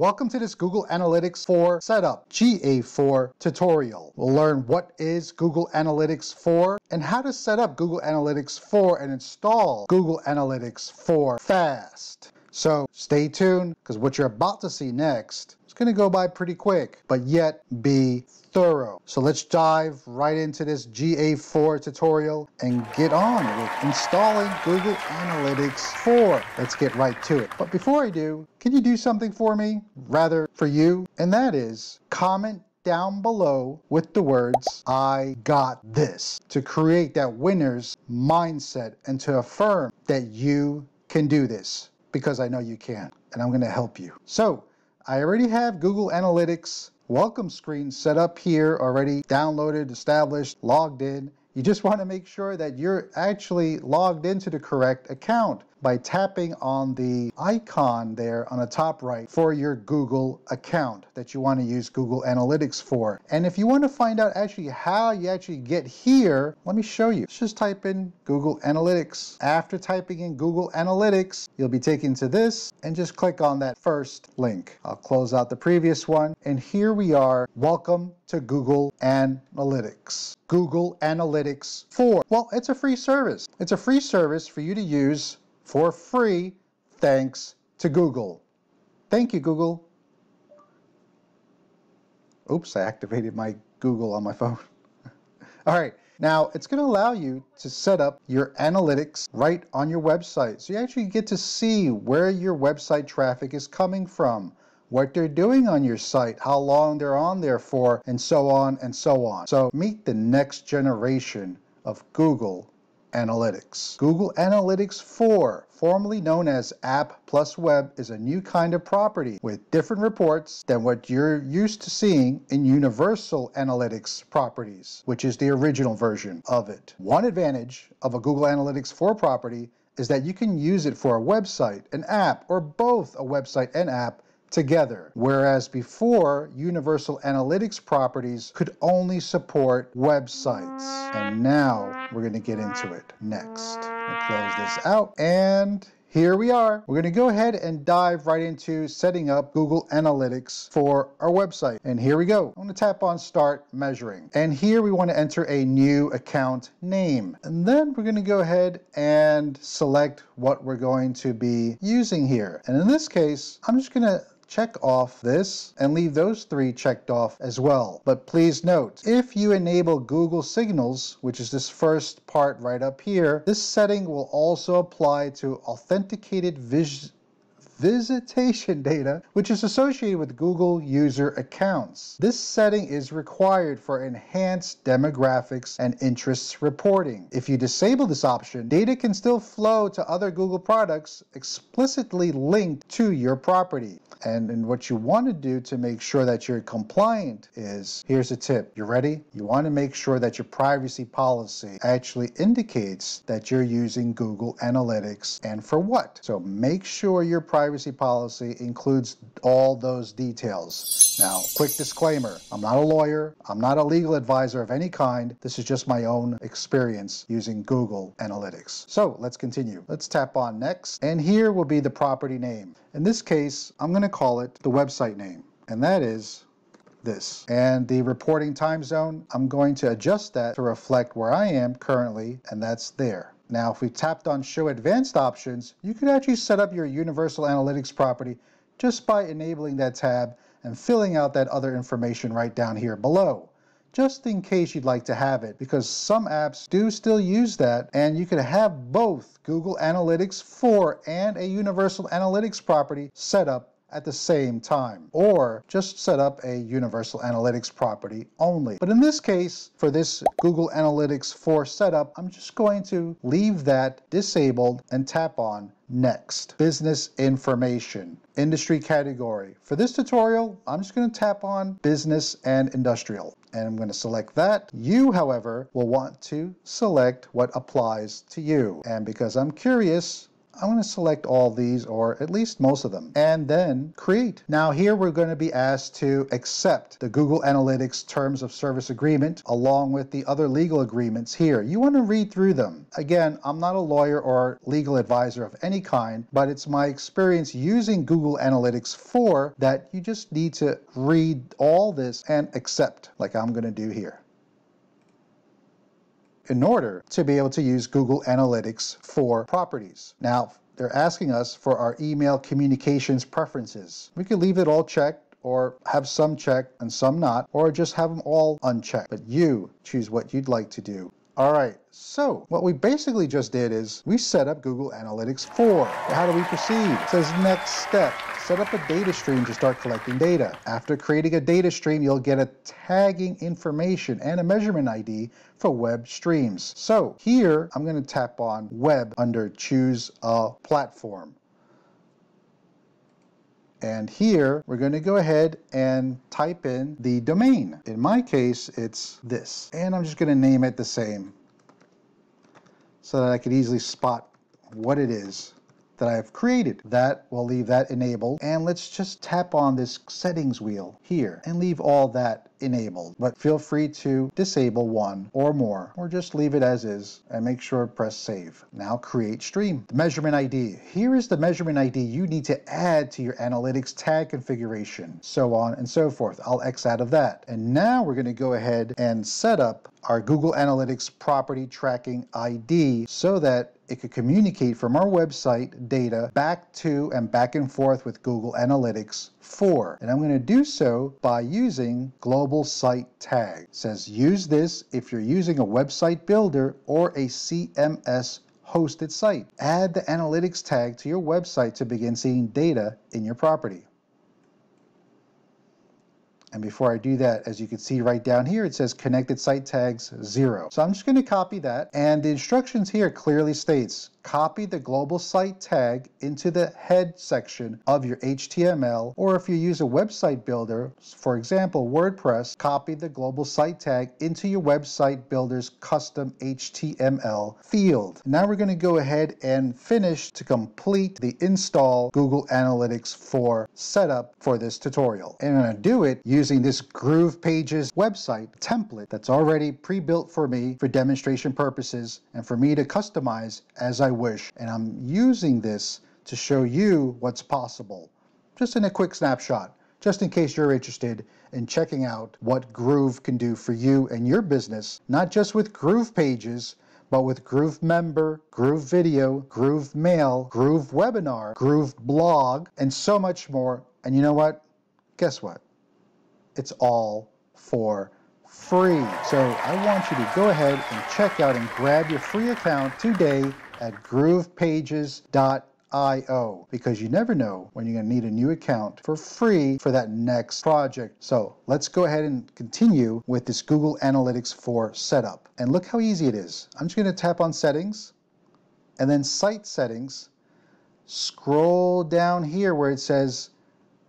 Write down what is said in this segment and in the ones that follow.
Welcome to this Google Analytics 4 setup, GA4 tutorial. We'll learn what is Google Analytics 4 and how to set up Google Analytics 4 and install Google Analytics 4 fast. So stay tuned because what you're about to see next going to go by pretty quick, but yet be thorough. So let's dive right into this GA4 tutorial and get on with installing Google Analytics 4. Let's get right to it. But before I do, can you do something for me? Rather for you, and that is comment down below with the words, I got this, to create that winner's mindset and to affirm that you can do this because I know you can and I'm going to help you. So I already have Google Analytics welcome screen set up here already downloaded, established, logged in. You just want to make sure that you're actually logged into the correct account by tapping on the icon there on the top right for your Google account that you want to use Google Analytics for. And if you want to find out actually how you actually get here, let me show you. Let's just type in Google Analytics. After typing in Google Analytics, you'll be taken to this and just click on that first link. I'll close out the previous one. And here we are. Welcome to Google Analytics. Google Analytics 4. Well, it's a free service. It's a free service for you to use for free thanks to Google. Thank you, Google. Oops, I activated my Google on my phone. All right, now it's going to allow you to set up your analytics right on your website. So you actually get to see where your website traffic is coming from, what they're doing on your site, how long they're on there for, and so on and so on. So meet the next generation of Google Analytics. Google Analytics 4, formerly known as App plus Web, is a new kind of property with different reports than what you're used to seeing in Universal Analytics properties, which is the original version of it. One advantage of a Google Analytics 4 property is that you can use it for a website, an app, or both a website and app together. Whereas before, Universal Analytics properties could only support websites. And now we're going to get into it next. close this out and here we are. We're going to go ahead and dive right into setting up Google Analytics for our website. And here we go. I'm going to tap on Start Measuring. And here we want to enter a new account name. And then we're going to go ahead and select what we're going to be using here. And in this case, I'm just going to check off this and leave those three checked off as well. But please note, if you enable Google Signals, which is this first part right up here, this setting will also apply to authenticated vis visitation data, which is associated with Google user accounts. This setting is required for enhanced demographics and interests reporting. If you disable this option, data can still flow to other Google products explicitly linked to your property. And, and what you want to do to make sure that you're compliant is, here's a tip. You ready? You want to make sure that your privacy policy actually indicates that you're using Google Analytics and for what. So make sure your privacy policy includes all those details. Now, quick disclaimer, I'm not a lawyer, I'm not a legal advisor of any kind. This is just my own experience using Google Analytics. So let's continue. Let's tap on next, and here will be the property name. In this case, I'm going to call it the website name, and that is this. And the reporting time zone, I'm going to adjust that to reflect where I am currently, and that's there. Now, if we tapped on Show Advanced Options, you could actually set up your Universal Analytics property just by enabling that tab and filling out that other information right down here below just in case you'd like to have it because some apps do still use that and you could have both Google Analytics 4 and a Universal Analytics property set up at the same time or just set up a Universal Analytics property only. But in this case, for this Google Analytics 4 setup, I'm just going to leave that disabled and tap on Next, business information, industry category. For this tutorial, I'm just going to tap on business and industrial and I'm going to select that. You, however, will want to select what applies to you. And because I'm curious, I'm going to select all these or at least most of them and then create. Now here we're going to be asked to accept the Google Analytics Terms of Service Agreement along with the other legal agreements here. You want to read through them. Again, I'm not a lawyer or legal advisor of any kind, but it's my experience using Google Analytics 4 that you just need to read all this and accept like I'm going to do here in order to be able to use Google Analytics 4 properties. Now, they're asking us for our email communications preferences. We could leave it all checked or have some checked and some not, or just have them all unchecked. But you choose what you'd like to do. All right, so what we basically just did is we set up Google Analytics 4. How do we proceed? It says next step set up a data stream to start collecting data. After creating a data stream, you'll get a tagging information and a measurement ID for web streams. So here, I'm going to tap on web under choose a platform. And here, we're going to go ahead and type in the domain. In my case, it's this. And I'm just going to name it the same so that I could easily spot what it is that I have created. That will leave that enabled. And let's just tap on this settings wheel here and leave all that enabled. But feel free to disable one or more, or just leave it as is and make sure press save. Now create stream. The measurement ID. Here is the measurement ID you need to add to your analytics tag configuration, so on and so forth. I'll X out of that. And now we're going to go ahead and set up our Google Analytics property tracking ID so that it could communicate from our website data back to and back and forth with Google Analytics 4. And I'm going to do so by using global site tag. It says use this if you're using a website builder or a CMS hosted site. Add the analytics tag to your website to begin seeing data in your property. And before I do that, as you can see right down here, it says connected site tags zero. So I'm just going to copy that. And the instructions here clearly states copy the global site tag into the head section of your HTML, or if you use a website builder, for example, WordPress, copy the global site tag into your website builder's custom HTML field. Now we're going to go ahead and finish to complete the install Google Analytics 4 setup for this tutorial. And I'm going to do it using this Groove Pages website template that's already pre-built for me for demonstration purposes and for me to customize as I I wish. And I'm using this to show you what's possible. Just in a quick snapshot, just in case you're interested in checking out what Groove can do for you and your business, not just with Groove pages, but with Groove Member, Groove Video, Groove Mail, Groove Webinar, Groove Blog, and so much more. And you know what? Guess what? It's all for free. So I want you to go ahead and check out and grab your free account today at groovepages.io because you never know when you're going to need a new account for free for that next project. So let's go ahead and continue with this Google Analytics 4 setup. And look how easy it is. I'm just going to tap on settings and then site settings. Scroll down here where it says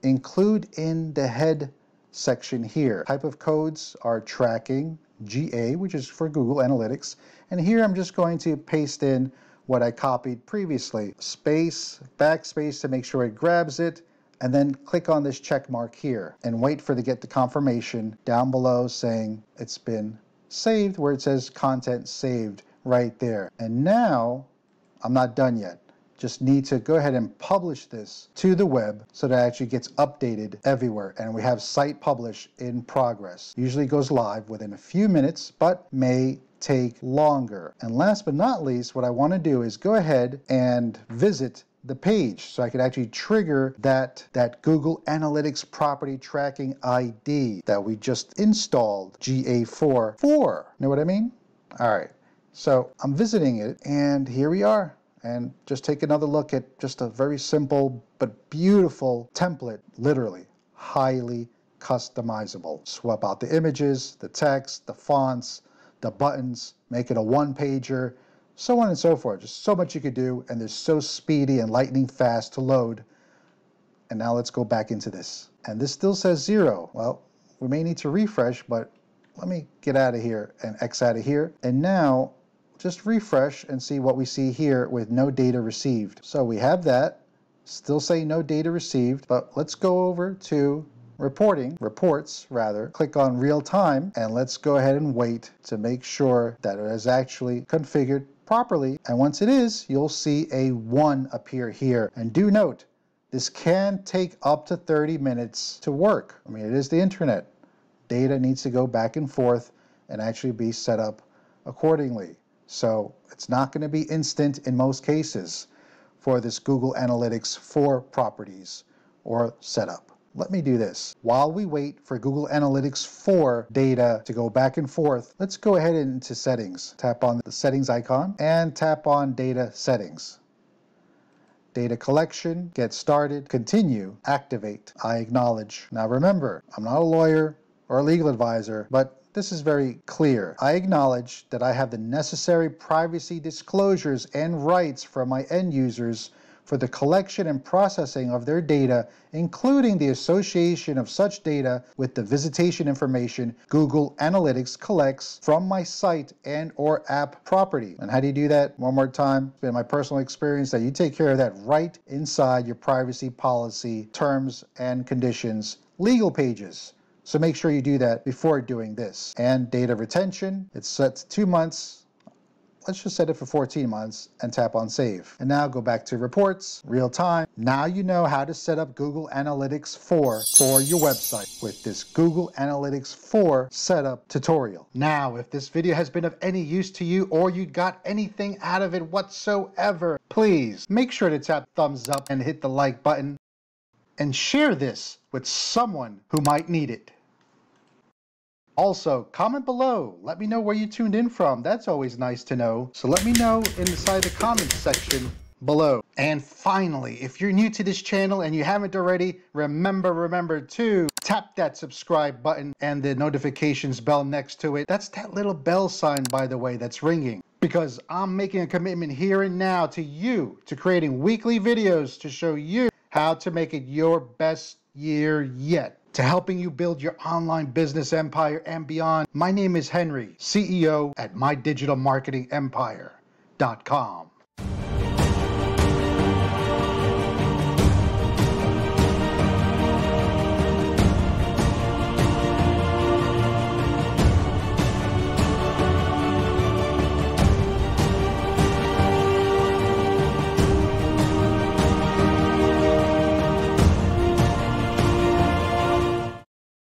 include in the head section here. Type of codes are tracking, GA, which is for Google Analytics. And here I'm just going to paste in what I copied previously. Space, backspace to make sure it grabs it, and then click on this check mark here and wait for to get the confirmation down below saying it's been saved where it says content saved right there. And now I'm not done yet. Just need to go ahead and publish this to the web so that it actually gets updated everywhere. And we have site publish in progress. Usually goes live within a few minutes, but may take longer. And last but not least, what I want to do is go ahead and visit the page so I could actually trigger that, that Google Analytics property tracking ID that we just installed GA4 for. Know what I mean? All right. So I'm visiting it and here we are. And just take another look at just a very simple but beautiful template, literally highly customizable. Swap out the images, the text, the fonts, the buttons, make it a one pager, so on and so forth. Just so much you could do, and they're so speedy and lightning fast to load. And now let's go back into this. And this still says zero. Well, we may need to refresh, but let me get out of here and X out of here. And now just refresh and see what we see here with no data received. So we have that, still say no data received, but let's go over to reporting, reports rather, click on real time and let's go ahead and wait to make sure that it is actually configured properly. And once it is, you'll see a one appear here. And do note, this can take up to 30 minutes to work. I mean, it is the internet. Data needs to go back and forth and actually be set up accordingly. So it's not going to be instant in most cases for this Google Analytics 4 properties or setup. Let me do this. While we wait for Google Analytics 4 data to go back and forth, let's go ahead into settings. Tap on the settings icon and tap on data settings. Data collection, get started, continue, activate, I acknowledge. Now remember, I'm not a lawyer or a legal advisor, but this is very clear. I acknowledge that I have the necessary privacy disclosures and rights from my end users for the collection and processing of their data, including the association of such data with the visitation information Google Analytics collects from my site and or app property. And how do you do that? One more time, it's been my personal experience that you take care of that right inside your privacy policy terms and conditions legal pages. So make sure you do that before doing this. And data retention, it's set to two months Let's just set it for 14 months and tap on save. And now go back to reports, real time. Now you know how to set up Google Analytics 4 for your website with this Google Analytics 4 setup tutorial. Now, if this video has been of any use to you or you got anything out of it whatsoever, please make sure to tap thumbs up and hit the like button and share this with someone who might need it. Also, comment below. Let me know where you tuned in from. That's always nice to know. So let me know inside the comments section below. And finally, if you're new to this channel and you haven't already, remember, remember to tap that subscribe button and the notifications bell next to it. That's that little bell sign, by the way, that's ringing. Because I'm making a commitment here and now to you, to creating weekly videos to show you how to make it your best year yet to helping you build your online business empire and beyond. My name is Henry, CEO at mydigitalmarketingempire.com.